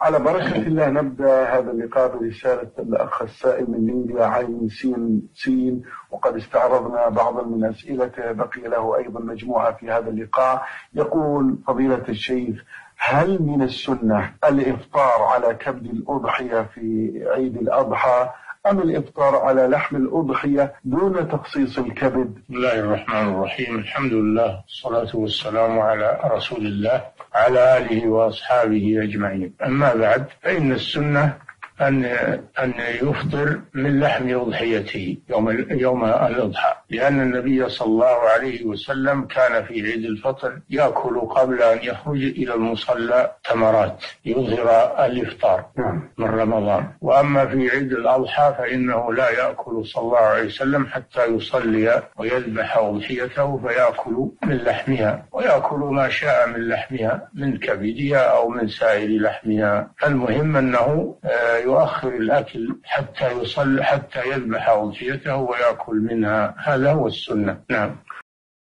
على بركة الله نبدأ هذا اللقاء برسالة الأخ السائل من ليبيا عين سين سين. وقد استعرضنا بعضا من أسئلته بقي له أيضا مجموعة في هذا اللقاء. يقول فضيلة الشيخ هل من السنة الإفطار على كبد الأضحية في عيد الأضحى أم الإفطار على لحم الأضحية دون تخصيص الكبد؟ بسم الله الرحمن الرحيم. الحمد لله والصلاة والسلام على رسول الله على آله وأصحابه أجمعين. أما بعد فإن السنة أن أن يفطر من لحم أضحيته يوم يوم الأضحى. لأن النبي صلى الله عليه وسلم كان في عيد الفطر يأكل قبل أن يخرج إلى المصلى تمرات يظهر الإفطار نعم. من رمضان. وأما في عيد الأضحى فإنه لا يأكل صلى الله عليه وسلم حتى يصلي ويذبح أضحيته فيأكل من لحمها ويأكل ما شاء من لحمها من كبدها أو من سائر لحمها. المهم أنه آه، يؤخر الأكل حتى يصلي حتى يذبح أضحيته ويأكل منها. هذا هو السنة. نعم.